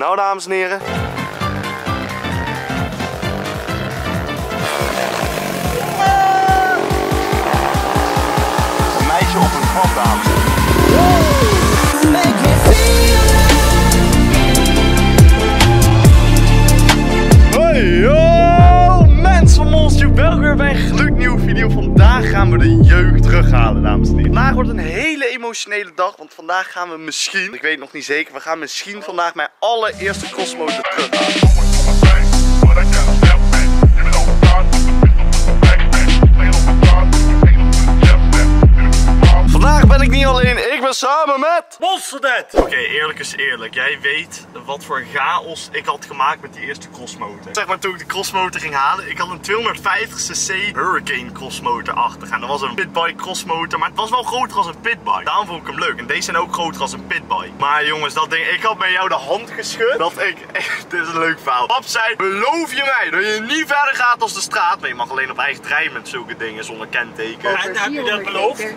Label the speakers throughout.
Speaker 1: Nou, dames en heren. Een meisje op een kwad, dames en heren. We de jeugd terughalen, dames en heren. Vandaag wordt een hele emotionele dag, want vandaag gaan we misschien, ik weet nog niet zeker, we gaan misschien vandaag mijn allereerste crossmotor terughalen. Eerlijk is eerlijk. Jij weet wat voor chaos ik had gemaakt met die eerste crossmotor. Zeg maar toen ik de crossmotor ging halen, ik had een 250cc Hurricane crossmotor achter. En dat was een pitbike crossmotor, maar het was wel groter als een pitbike. Daarom vond ik hem leuk. En deze zijn ook groter als een pitbike. Maar jongens, dat ding, ik had met jou de hand geschud. Dat ik, dit is een leuk verhaal. Pap zei, beloof je mij dat je niet verder gaat als de straat. Maar je mag alleen op eigen terrein met zulke dingen zonder kenteken.
Speaker 2: En heb je dat beloofd?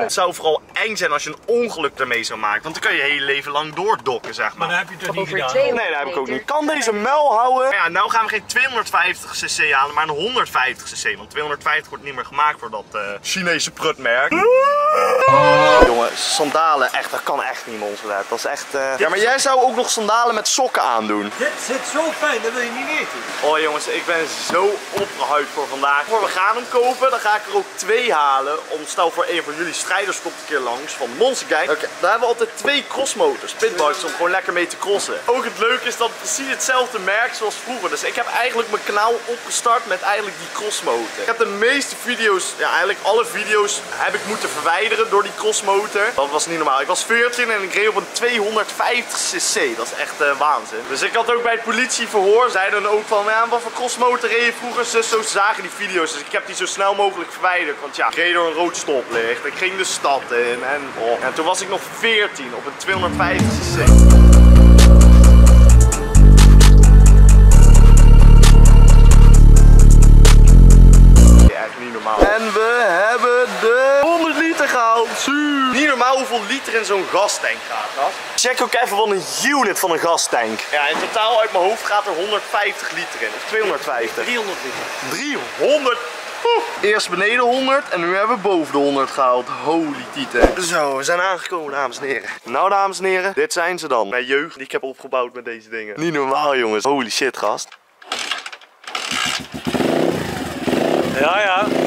Speaker 1: Het zou vooral eng zijn als je een ongeluk ermee zou maken. Want dan kan je je hele leven lang doordokken, zeg
Speaker 2: Maar
Speaker 1: maar.
Speaker 2: dan heb je het toch niet gedaan?
Speaker 1: Nee, dat heb ik ook niet. Kan deze muil houden? Ja, nou gaan we geen 250cc halen, maar een 150cc. Want 250 wordt niet meer gemaakt voor dat eh, Chinese prutmerk. Jongen, sandalen, echt, dat kan echt niet, Monsterlet. Dat is echt... eh, Ja, maar jij zou ook nog sandalen met sokken aandoen.
Speaker 2: Dit zit zo fijn, dat wil je niet weten.
Speaker 1: Oh jongens, ik ben zo opgehuid voor vandaag. Voor we gaan hem kopen, dan ga ik er ook twee halen. Om stel voor een van jullie strijders komt een keer langs van Monster Gang. Oké, daar hebben we altijd twee crossmotors, pitbikes, om gewoon lekker mee te crossen. Ook het leuke is dat precies hetzelfde merk zoals vroeger. Dus ik heb eigenlijk mijn kanaal opgestart met eigenlijk die crossmotor. Ik heb de meeste video's, ja eigenlijk alle video's heb ik moeten verwijderen door die crossmotor. Dat was niet normaal. Ik was 14 en ik reed op een 250cc. Dat is echt eh, waanzin. Dus ik had ook bij het politieverhoor, zeiden ook van, ja, wat voor crossmotor reed je vroeger? Zus, zo zagen die video's. Dus ik heb die zo snel mogelijk verwijderd. Want ja, ik reed door een rood stoplicht. Ik ging de stad in. En, oh. en toen was ik nog 14 op een 250cc. In zo'n gastank gaat. Gast. Check ook even wat een unit van een gastank. Ja, in totaal uit mijn hoofd gaat er 150 liter in. Of 250.
Speaker 2: 300 liter.
Speaker 1: 300. Oeh. Eerst beneden 100 en nu hebben we boven de 100 gehaald. Holy tieten. Zo, we zijn aangekomen, dames en heren. Nou, dames en heren, dit zijn ze dan. Mijn jeugd die ik heb opgebouwd met deze dingen. Niet normaal, jongens. Holy shit, gast.
Speaker 2: Ja, ja.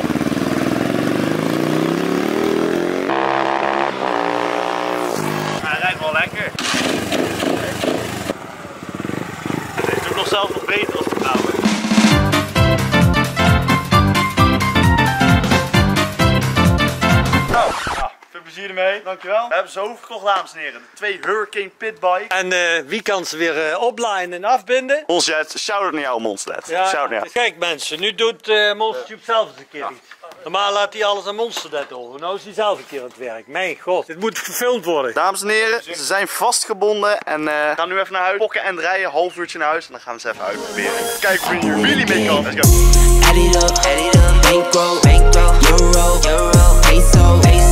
Speaker 1: Ermee. Dankjewel. We hebben ze overgekocht, dames en heren. De twee Hurricane Pitbike.
Speaker 2: En eh, wie kan ze weer eh, oplinen en afbinden?
Speaker 1: Ons jet, shout-out naar jou, Monsterlet. Shout-out naar jou.
Speaker 2: Kijk mensen, nu doet eh Monstertube zelf eens een keer iets. Normaal laat hij alles aan Monsternet over. Nou is hij zelf een keer aan het werk. Mijn god, dit moet gefilmd worden.
Speaker 1: Dames en heren, ze zijn vastgebonden en eh, gaan nu even naar huis. Pokken en rijden, half uurtje naar huis en dan gaan we ze even uitproberen. Kijk of je hier really mee kan. Let's go.
Speaker 3: Add it up, add it up, bankroll, bankroll, euro, euro, peso, peso,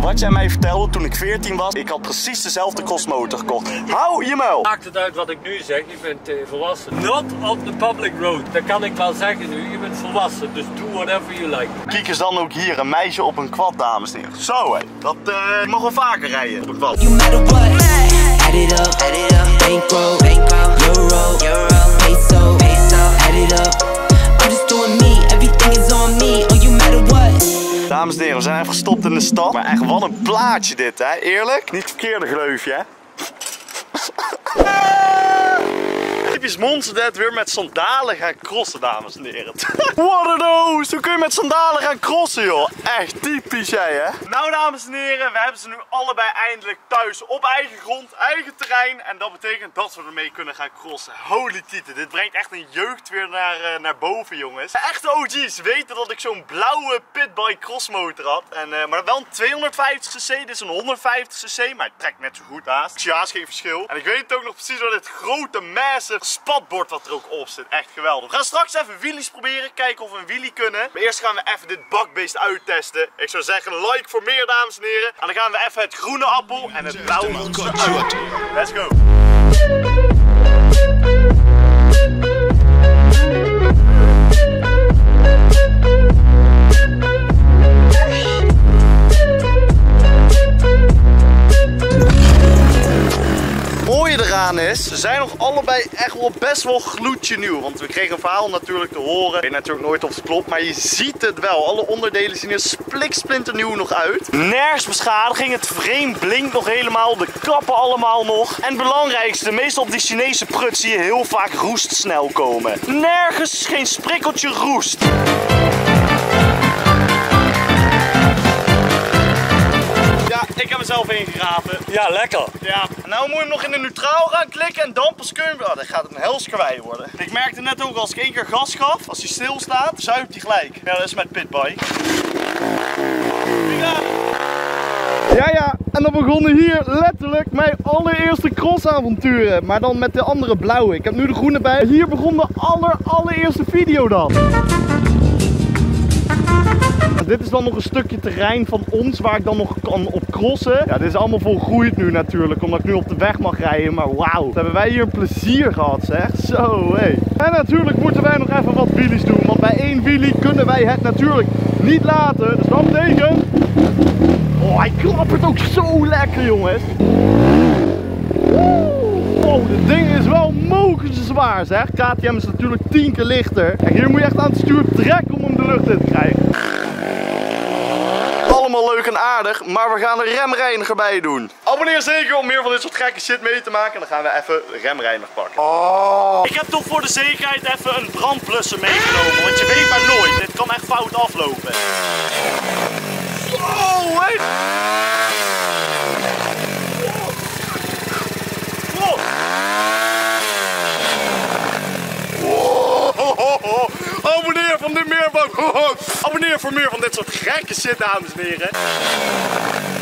Speaker 1: wat jij mij vertelde toen ik 14 was? Ik had precies dezelfde crossmotor gekocht. Hou je muil!
Speaker 2: Maakt het uit wat ik nu zeg, je bent eh, volwassen. Not on the public road. Dat kan ik wel zeggen nu, je bent volwassen. Dus do whatever you like.
Speaker 1: Kijk eens dan ook hier, een meisje op een quad, dames en heren. Zo hé, dat eh, mag wel vaker rijden op een quad.
Speaker 3: you matter what. Add it up, add it up, bankroll, bankroll, euro, euro, peso, peso, add it up. I'm just doing me,
Speaker 1: Dames en heren, we zijn even gestopt in de stad. Maar echt, wat een plaatje dit hè, eerlijk? Niet verkeerde gleufje hè. Typisch Monsterdet weer met sandalen gaan crossen, dames en heren. What a! Hoe kun je met sandalen gaan crossen, joh? Echt typisch jij, hè? Nou, dames en heren, we hebben ze nu allebei eindelijk thuis op eigen grond, eigen terrein. En dat betekent dat we ermee kunnen gaan crossen. Holy tieten, dit brengt echt een jeugd weer naar, eh, naar boven, jongens. De echte OG's weten dat ik zo'n blauwe pitbike crossmotor had. En, eh, maar wel een 250cc, dit is een 150cc, maar het trekt net zo goed haast. Ja, is geen verschil. En ik weet ook nog precies waar dit grote, massive spatbord wat er ook op zit. Echt geweldig. We gaan straks even wheelies proberen. Kijken of we een wheelie kunnen. Maar eerst gaan we even dit bakbeest uittesten. Ik zou zeggen like voor meer dames en heren. En dan gaan we even het groene appel en het blauwe uit. Let's go. Echt wel best wel gloedje nieuw. Want we kregen een verhaal natuurlijk te horen. Ik weet natuurlijk nooit of het klopt, maar je ziet het wel. Alle onderdelen zien er spliksplinternieuw nog uit. Nergens beschadiging, het frame blinkt nog helemaal, de kappen allemaal nog. En het belangrijkste, meestal op die Chinese prut zie je heel vaak roest snel komen. Nergens geen sprikkeltje roest. Ik heb mezelf ingegraven.
Speaker 2: Ja, lekker.
Speaker 1: Ja, nou moet je hem nog in de neutraal gaan klikken en dan pas kun je... Oh, dat gaat een helskarwei worden. Ik merkte net ook, als ik één keer gas gaf, als hij stilstaat, zuipt hij gelijk. Ja, dat is met pitbike. Ja, ja, en dan begonnen hier letterlijk mijn allereerste crossavonturen. Maar dan met de andere blauwe. Ik heb nu de groene bij. Hier begon de aller, allereerste video dan. Dit is dan nog een stukje terrein van ons waar ik dan nog kan op crossen. Ja, dit is allemaal volgroeid nu natuurlijk, omdat ik nu op de weg mag rijden. Maar wauw, hebben wij hier een plezier gehad zeg. Zo, hé. En natuurlijk moeten wij nog even wat wheelies doen, want bij één wheelie kunnen wij het natuurlijk niet laten. Dus dat betekent... Oh, hij klappert ook zo lekker jongens. Oh, dit ding is wel mogelijk zwaar zeg. KTM is natuurlijk 10 keer lichter. En hier moet je echt aan het stuur trekken om hem de lucht in te krijgen. Allemaal leuk en aardig, maar we gaan een remreiniger bij doen. Abonneer zeker om meer van dit soort gekke shit mee te maken. En dan gaan we even remreiniger pakken. Oh. Ik heb toch voor de zekerheid even een brandblusser meegenomen. Want je weet maar nooit, dit kan echt fout aflopen. Oh. Van. Abonneer voor meer van dit soort gekke shit, dames en heren.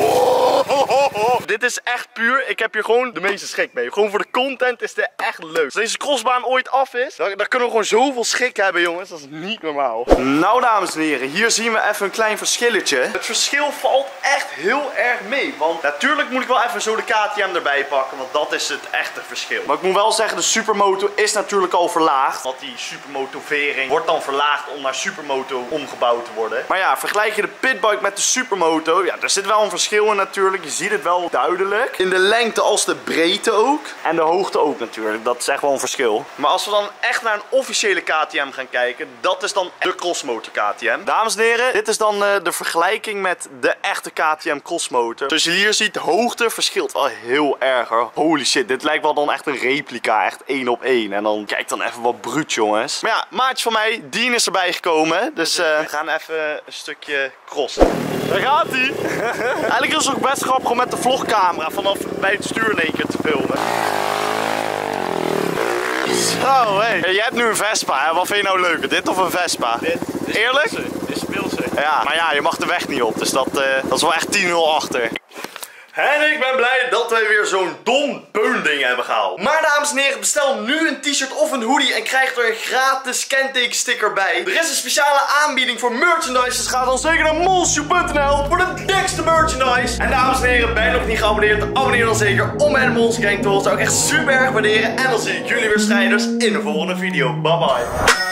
Speaker 1: Dit is echt puur. Ik heb hier gewoon de meeste schik mee. Gewoon voor de content is dit echt leuk. Als deze crossbaan ooit af is, dan, kunnen we gewoon zoveel schik hebben, jongens. Dat is niet normaal. Nou, dames en heren, hier zien we even een klein verschilletje. Het verschil valt echt heel erg mee. Want natuurlijk moet ik wel even zo de KTM erbij pakken, want dat is het echte verschil. Maar ik moet wel zeggen, de Supermoto is natuurlijk al verlaagd. Want die Supermoto-vering wordt dan verlaagd om naar Supermoto omgebouwd te worden. Maar ja, vergelijk je de pitbike met de Supermoto, ja, er zit wel een verschil in natuurlijk. Je ziet het wel duidelijk. In de lengte als de breedte ook. En de hoogte ook natuurlijk. Dat is echt wel een verschil. Maar als we dan echt naar een officiële KTM gaan kijken, dat is dan de Crossmotor KTM. Dames en heren, dit is dan uh, de vergelijking met de echte KTM Crossmotor. Dus je hier ziet, de hoogte verschilt wel heel erg hoor. Holy shit, dit lijkt wel dan echt een replica. Echt één op één. En dan kijk dan even wat bruut jongens. Maar ja, maatje van mij, Dien is erbij gekomen. Dus uh, we gaan even een stukje crossen. Daar gaat hij. Eigenlijk is het ook best grappig om met de vlogcamera vanaf bij het stuur in één keer te filmen. Zo, hé. Hey. Jij hebt nu een Vespa, hè? Wat vind je nou leuker? Dit of een Vespa?
Speaker 4: Dit, dit
Speaker 1: Eerlijk?
Speaker 4: Dit is speelse.
Speaker 1: Ja, maar ja, je mag de weg niet op, dus dat, uh, dat is wel echt 10-0 achter. En ik ben blij dat wij weer zo'n dom beunding hebben gehaald. Maar dames en heren, bestel nu een t-shirt of een hoodie en krijg er een gratis kentekensticker bij. Er is een speciale aanbieding voor merchandise, dus ga dan zeker naar molshoe.nl voor de dikste merchandise. En dames en heren, ben je nog niet geabonneerd, abonneer dan zeker om de Mols Gang zou ik echt super erg waarderen. En dan zie ik jullie weer strijders in de volgende video. Bye bye.